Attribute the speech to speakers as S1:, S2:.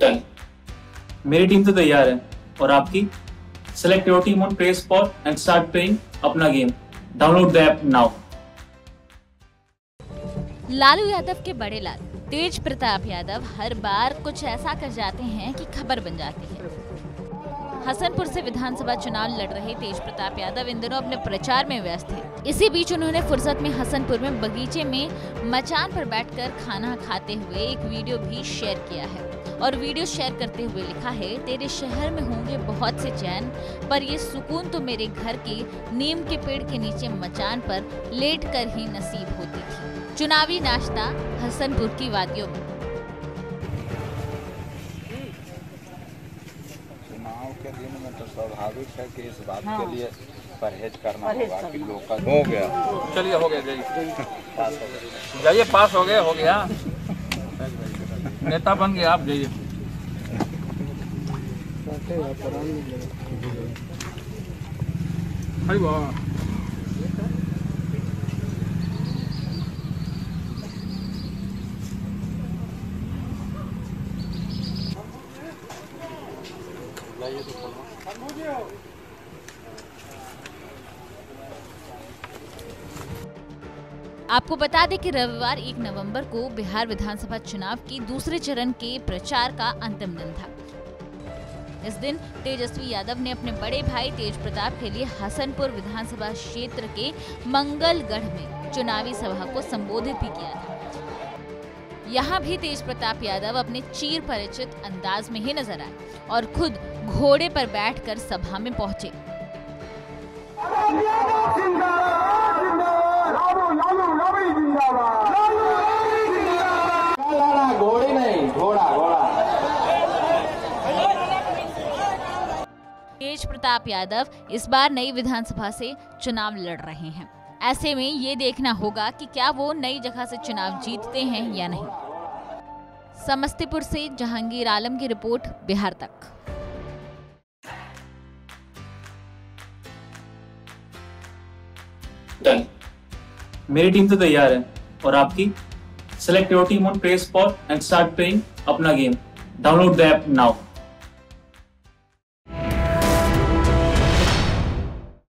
S1: Done मेरी team तो तैयार है और आपकी? Select your team on Play Spot and start playing अपना game download the app now
S2: Lalu Yadav के बड़े लाल, तेज प्रताप यादव हर बार कुछ ऐसा कर जाते हैं कि खबर बन जाती है। हसनपुर से विधानसभा चुनाव लड़ रहे तेज प्रताप यादव इन दिनों अपने प्रचार में व्यस्त हैं। इसी बीच उन्होंने फुर्सत में हसनपुर में बगीचे में मचान पर बैठकर खाना खाते हुए एक वीडियो भी शेयर किया है। और वीडियो शेयर करते हुए लिखा है तेरे शहर में होंगे बहुत से चैन पर ये सुकून तो मेरे घर के नीम के पेड़ के नीचे मचान पर लेट कर ही नसीब होती थी। चुनावी नाश्ता हसनपुर की वादियों में।
S3: चुनाव के दिन में तो स्वाभाविक है कि इस बात
S4: हाँ।
S3: के लिए परहेज करना होगा कि का हो गया।
S5: चलिए हो गया जाइए।
S3: पास हो गया।
S5: जाइए पास हो गया हो गया। नेता बन गया आप जाइए। अरे वाह।
S2: आपको बता दें कि रविवार 1 नवंबर को बिहार विधानसभा चुनाव के दूसरे चरण के प्रचार का अंतिम दिन था। इस दिन तेजस्वी यादव ने अपने बड़े भाई तेज प्रताप के लिए हसनपुर विधानसभा क्षेत्र के मंगलगढ़ में चुनावी सभा को संबोधित भी किया था। यहाँ भी तेज प्रताप यादव अपने चीर परिचित अंदाज में ही नज़र आए और खुद घोड़े पर बैठकर सभा में पहुँचे। तेज प्रताप यादव इस बार नई विधानसभा से चुनाव लड़ रहे हैं। ऐसे में ये देखना होगा कि क्या वो नई जगह से चुनाव जीतते हैं या नहीं। समस्तीपुर से जहांगीर आलम की रिपोर्ट, बिहार तक।
S1: मेरी टीम तो तैयार है और आपकी? Select your team on Play Spot and start playing अपना game download the app now